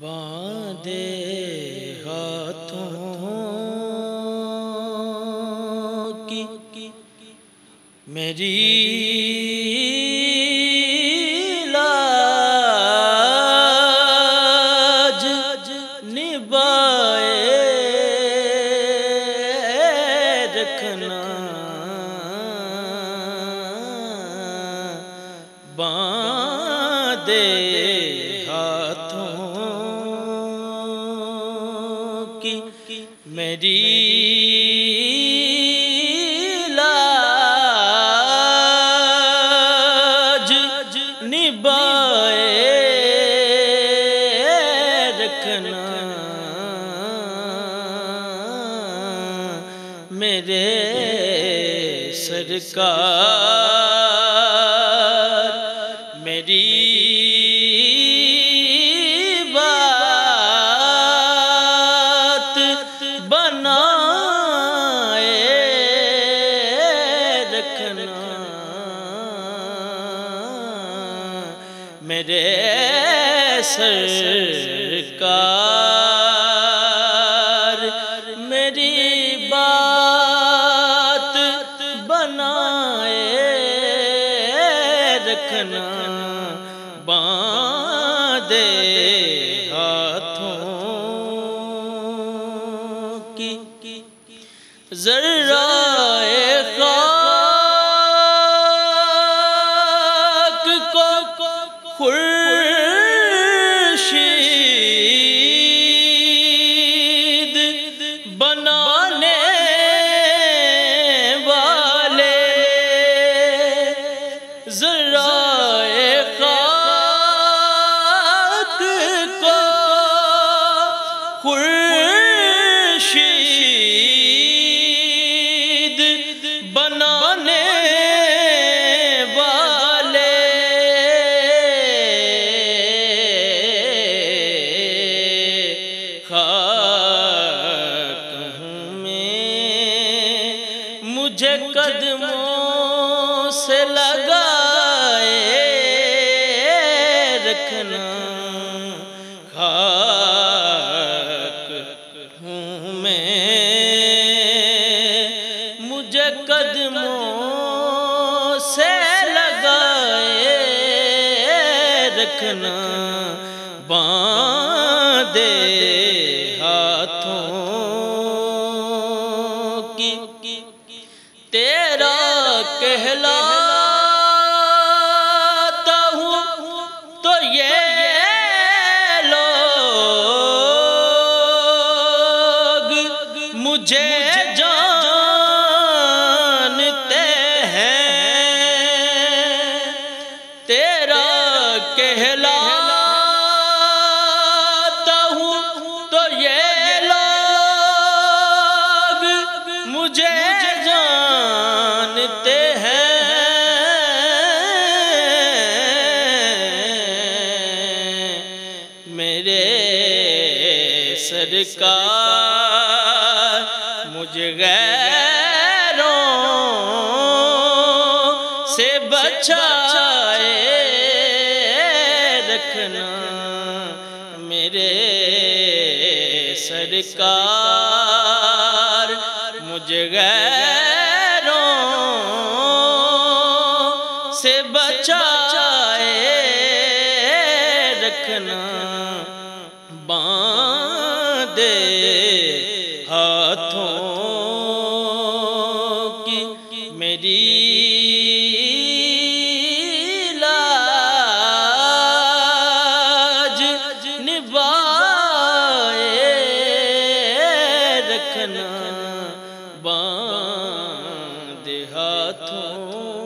बांधे हाथों की मेरी लाज निभाए रखना। बांधे मेरी लाज निभाए रखना। मेरे सरकार रखना मेरे सरकार मेरी बात बनाए रखना। बांधे हाथों की जर्रा खुर्शीद बनाने वाले जरा खाक को खुर्शीद बनाने से लगाए रखना। खाक हूँ मैं। मुझे कदमों से लगाए रखना। बांधे कहलाता हूँ तो ये लोग मुझे जानते हैं। तेरा कहलाता हूँ तो ये लोग मुझे जानते सरकार मुझे गैरों से बचाए रखना मेरे सरकार मुझे गैरों से बचाए रखना मेरी लाज रखना बांधे हाथों